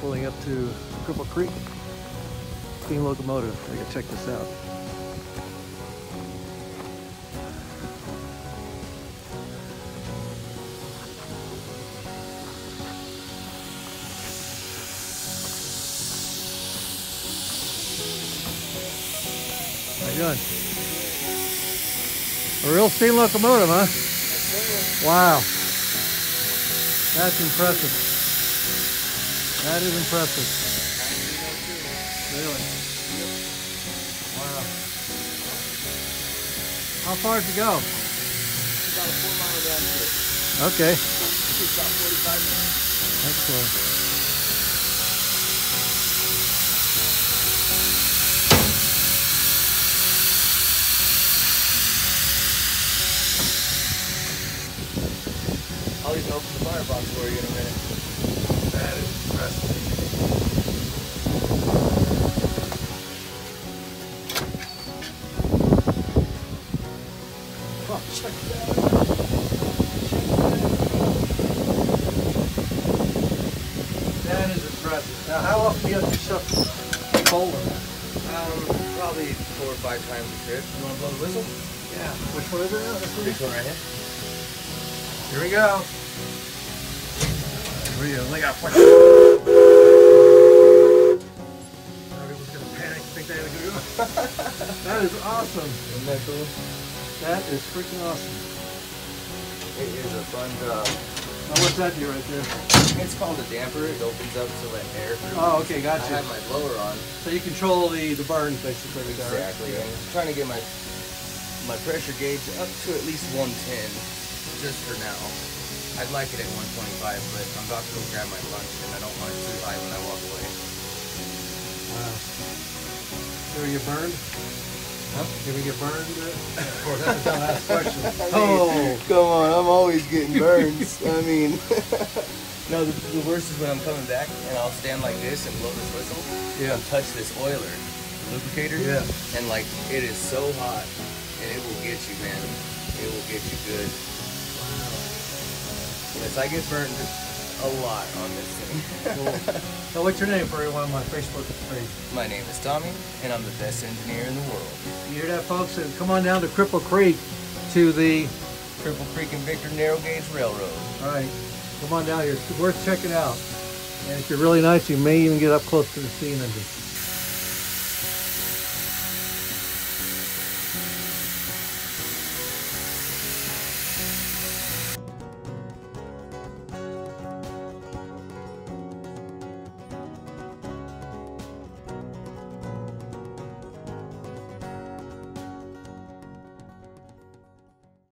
pulling up to Cripple Creek. Steam locomotive. I gotta check this out. You? A real steam locomotive, huh? Wow. That's impressive. That is impressive. Really? Wow. How far it go? About a four mile. Okay. It's about 45 minutes. I'll even open the firebox for you in a minute. That is. Oh, that is impressive. Now, how often do you have to shut? Um, probably four or five times a trip. You want to blow the whistle? Yeah. Which one is it? This one right here. Here we go. Here we go. Look out. Everyone's gonna panic and think they had a That is awesome. Isn't that cool? That is freaking awesome. It is a fun job. Now what's that do right there? It's called a damper. It opens up to let air through. Oh, okay, gotcha. I have my blower on. So you control the the burns basically. right? Exactly. And I'm trying to get my my pressure gauge up to at least 110 just for now. I'd like it at 125, but I'm about to go grab my lunch and I don't want it too high when I walk away. Wow. So you burned? Huh? Did we get burned? Of course, that's the last question. Oh, Oh, come on! I'm always getting burns. I mean, no. The, the worst is when I'm coming back and I'll stand like this and blow this whistle yeah. and touch this oiler, lubricator, Yeah. and like it is so hot and it will get you, man. It will get you good. Yes, I get burned a lot on this thing. Cool. So what's your name for everyone on my Facebook page? My name is Tommy, and I'm the best engineer in the world. You hear that, folks? And come on down to Cripple Creek to the. Cripple Creek and Victor Narrow Gauge Railroad. All right, come on down here. It's worth checking out. And if you're really nice, you may even get up close to the steam engine.